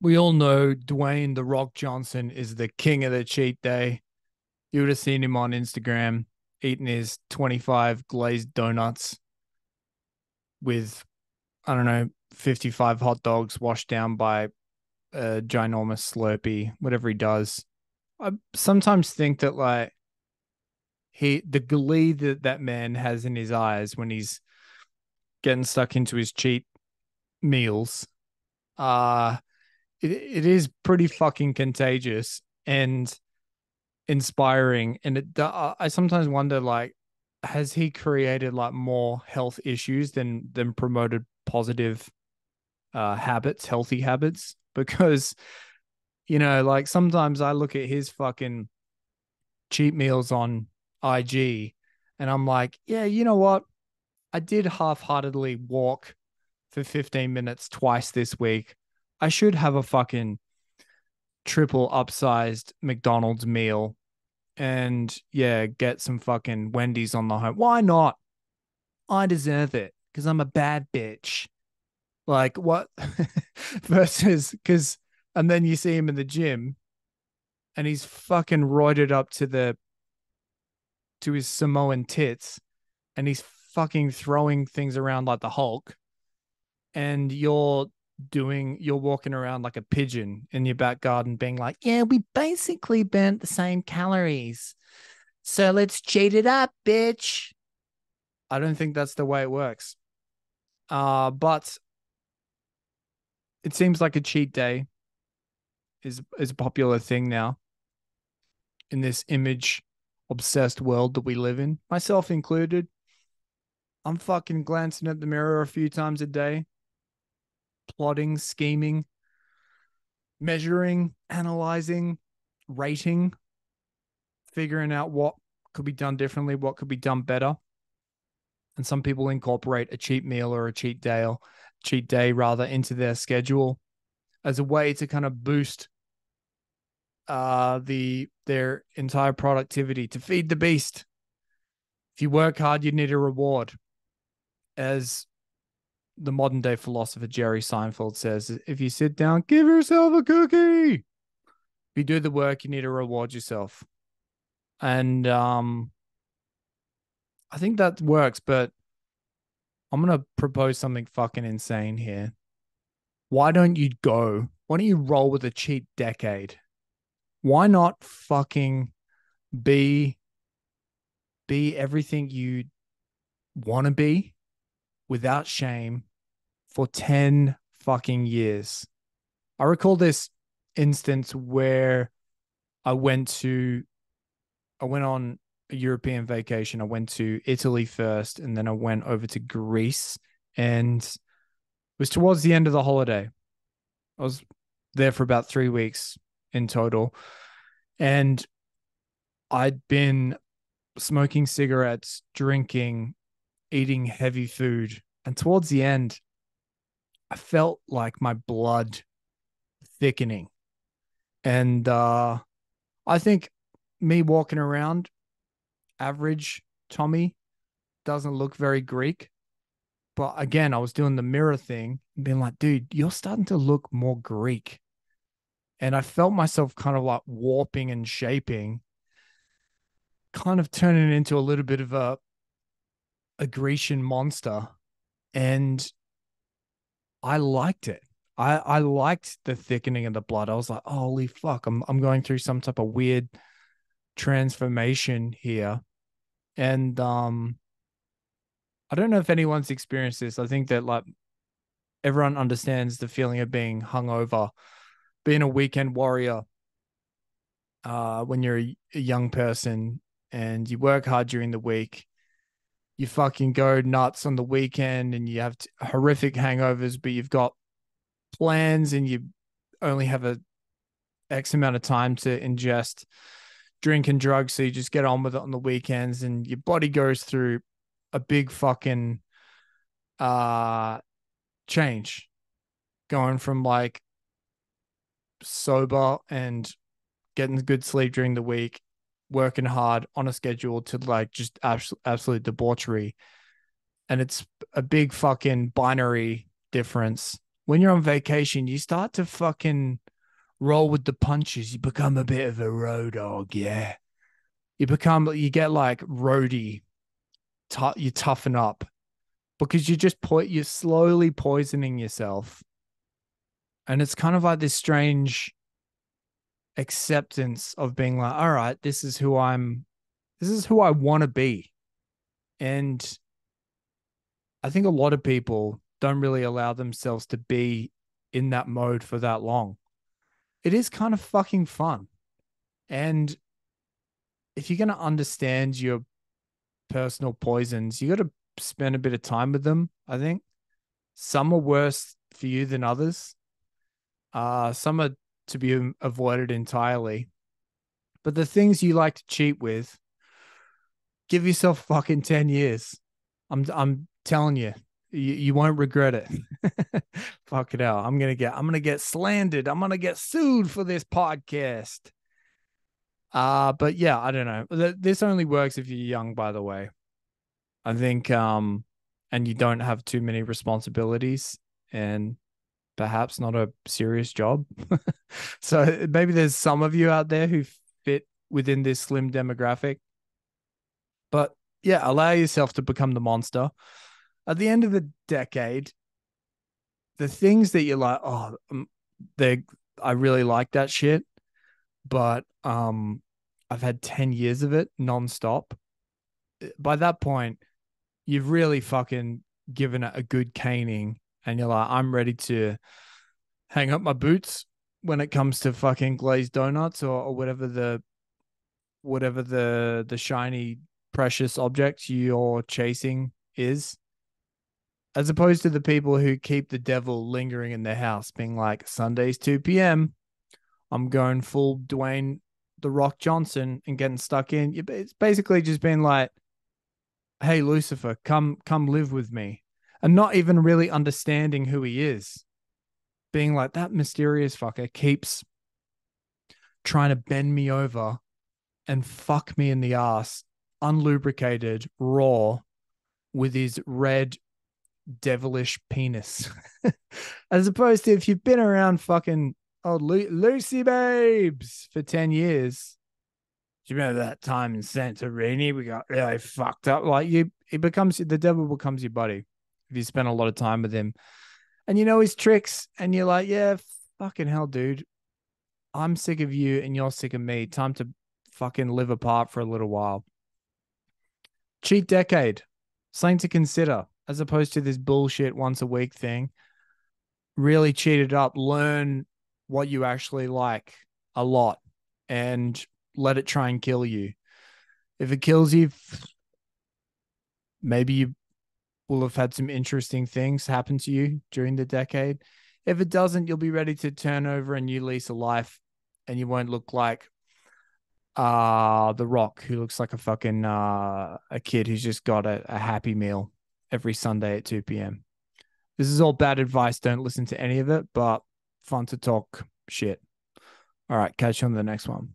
we all know Dwayne the Rock Johnson is the king of the cheat day. You would have seen him on Instagram eating his 25 glazed donuts with, I don't know, 55 hot dogs washed down by a ginormous Slurpee, whatever he does. I sometimes think that, like, he, the glee that that man has in his eyes when he's getting stuck into his cheat meals, uh, it, it is pretty fucking contagious and inspiring. And it, uh, I sometimes wonder, like, has he created like more health issues than than promoted positive uh habits, healthy habits? Because you know, like sometimes I look at his fucking cheat meals on IG and I'm like, yeah, you know what? I did half heartedly walk for 15 minutes twice this week. I should have a fucking triple upsized McDonald's meal and yeah, get some fucking Wendy's on the home. Why not? I deserve it because I'm a bad bitch. Like what versus because and then you see him in the gym and he's fucking roided up to the to his Samoan tits and he's fucking throwing things around like the Hulk. And you're doing you're walking around like a pigeon in your back garden being like yeah we basically burnt the same calories. So let's cheat it up bitch. I don't think that's the way it works. Uh but it seems like a cheat day is is a popular thing now in this image obsessed world that we live in myself included. I'm fucking glancing at the mirror a few times a day plotting, scheming, measuring, analyzing, rating, figuring out what could be done differently, what could be done better. And some people incorporate a cheat meal or a cheat day or cheat day rather into their schedule as a way to kind of boost uh the their entire productivity to feed the beast. If you work hard, you need a reward. As the modern day philosopher Jerry Seinfeld says if you sit down, give yourself a cookie. If you do the work, you need to reward yourself. And um I think that works, but I'm gonna propose something fucking insane here. Why don't you go? Why don't you roll with a cheat decade? Why not fucking be be everything you want to be without shame for 10 fucking years. I recall this instance where I went to I went on a European vacation. I went to Italy first and then I went over to Greece and it was towards the end of the holiday. I was there for about 3 weeks in total. And I'd been smoking cigarettes, drinking, eating heavy food. And towards the end, I felt like my blood thickening. And uh, I think me walking around, average Thommy, doesn't look very Greek. But again, I was doing the mirror thing being like, dude, you're starting to look more Greek. And I felt myself kind of like warping and shaping, kind of turning into a little bit of a, a Grecian monster. And I liked it. I I liked the thickening of the blood. I was like, holy fuck, I'm I'm going through some type of weird transformation here. And um I don't know if anyone's experienced this. I think that like everyone understands the feeling of being hungover, being a weekend warrior. Uh, when you're a, a young person and you work hard during the week you fucking go nuts on the weekend and you have t- horrific hangovers, but you've got plans and you only have a X amount of time to ingest drink and drugs. So you just get on with it on the weekends and your body goes through a big fucking uh change going from like sober and getting good sleep during the week working hard on a schedule to like just abs- absolute debauchery. And it's a big fucking binary difference when you're on vacation, you start to fucking roll with the punches. You become a bit of a road dog, yeah. You become, you get like roadie. T- you toughen up because you just put you're slowly poisoning yourself, and it's kind of like this strange acceptance of being like, all right, this is who I'm, this is who I want to be, and I think a lot of people don't really allow themselves to be in that mode for that long. It is kind of fucking fun. And if you're going to understand your personal poisons, you got to spend a bit of time with them, I think. Some are worse for you than others. Uh, some are to be avoided entirely. But the things you like to cheat with, give yourself fucking 10 years. I'm I'm telling you, you, you won't regret it. Fuck it out. I'm gonna get I'm gonna get slandered. I'm gonna get sued for this podcast. Uh but yeah, I don't know. This only works if you're young, by the way. I think um and you don't have too many responsibilities and perhaps not a serious job. so maybe there's some of you out there who fit within this slim demographic. But yeah, allow yourself to become the monster at the end of the decade, the things that you're like, oh, um, they, I really like that shit, but um, I've had ten years of it nonstop. By that point, you've really fucking given it a good caning, and you're like, I'm ready to hang up my boots when it comes to fucking glazed donuts or, or whatever the whatever the the shiny precious object you're chasing is as opposed to the people who keep the devil lingering in their house, being like, Sundays, 2 p.m., I'm going full Dwayne the Rock Johnson and getting stuck in. It's basically just been like, hey, Lucifer, come come live with me. And not even really understanding who he is. Being like, that mysterious fucker keeps trying to bend me over and fuck me in the ass, unlubricated, raw, with his red devilish penis. As opposed to if you've been around fucking old Lu- Lucy Babes for 10 years. Do you remember that time in Santorini? We got really fucked up. Like you, it becomes the devil becomes your buddy if you spend a lot of time with him and you know his tricks and you're like, yeah, fucking hell, dude. I'm sick of you and you're sick of me. Time to fucking live apart for a little while. Cheat decade. Something to consider as opposed to this bullshit once a week thing. Really cheat it up, learn what you actually like a lot and let it try and kill you. If it kills you, maybe you will have had some interesting things happen to you during the decade. If it doesn't, you'll be ready to turn over a new lease of life and you won't look like uh the rock who looks like a fucking uh a kid who's just got a, a happy meal every Sunday at 2 p.m. This is all bad advice. Don't listen to any of it, but fun to talk shit. All right, catch you on the next one.